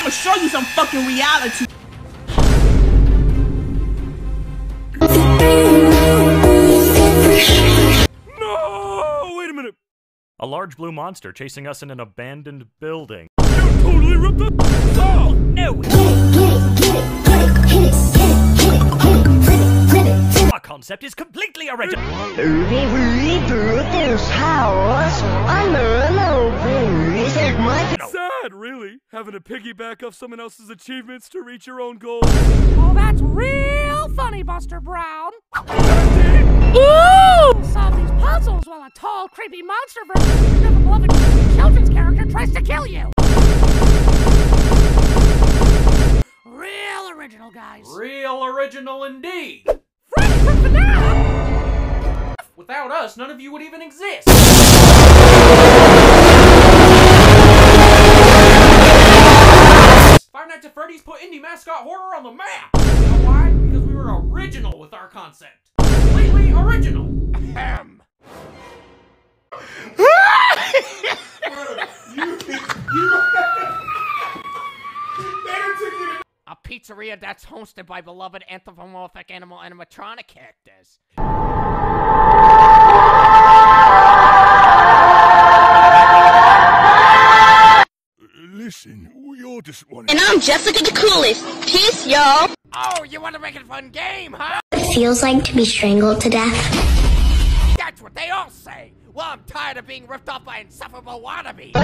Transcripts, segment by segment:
I'ma show you some fucking reality. No! Wait a minute! A large blue monster chasing us in an abandoned building. You totally ripped the. Oh, no! Our concept is completely original. Sad, really, having to piggyback off someone else's achievements to reach your own goals. Oh, that's real funny, Buster Brown. Ooh! Solve these puzzles while a tall, creepy monster version of a beloved children's character tries to kill you. Real original, guys. Real original indeed. Freddy from FNAF! Without us, none of you would even exist. Five Nights at Freddy's put indie mascot horror on the map. You know why? Because we were original with our concept. Completely original. Ahem. A pizzeria that's hosted by beloved anthropomorphic animal animatronic characters. Just want And I'm Jessica the coolest. Peace, y'all. Oh, you want to make it a fun game, huh? It feels like to be strangled to death. That's what they all say. Well, I'm tired of being ripped off by insufferable wannabes.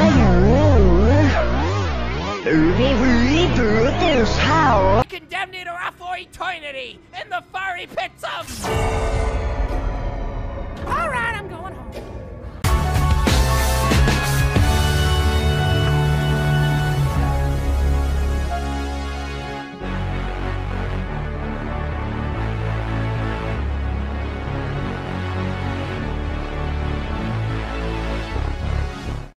We rebuilt this house Condemned you to rot for eternity in the fiery pits of...